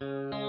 Música